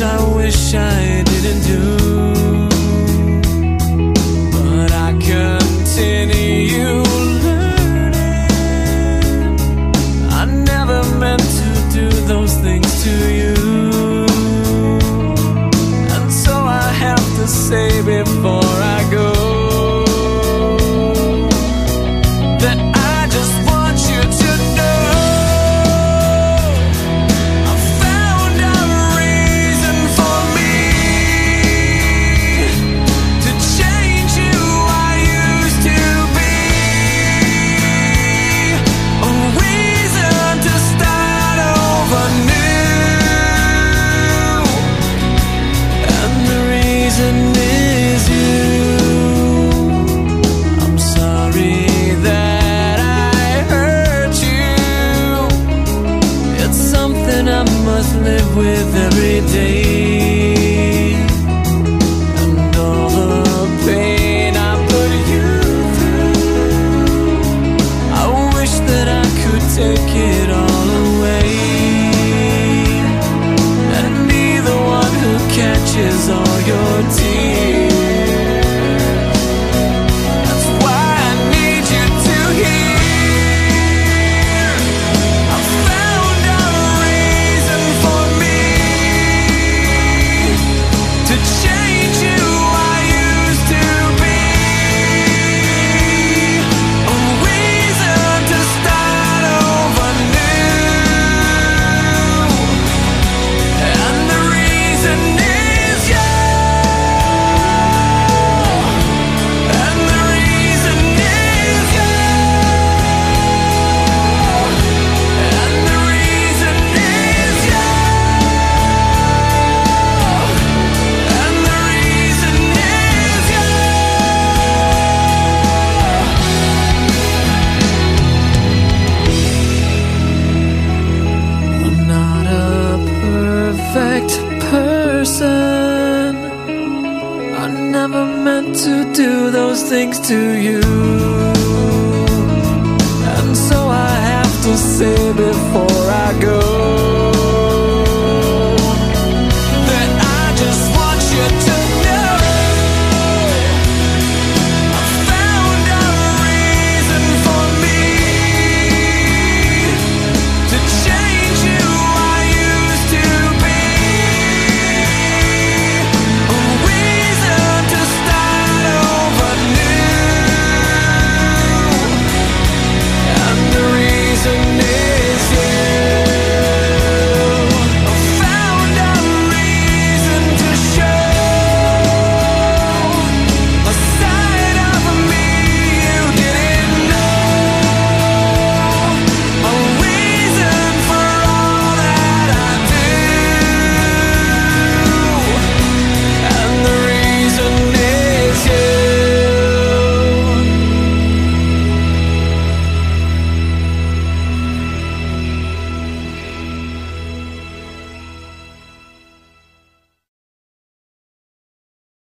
I wish I take it to do those things to you.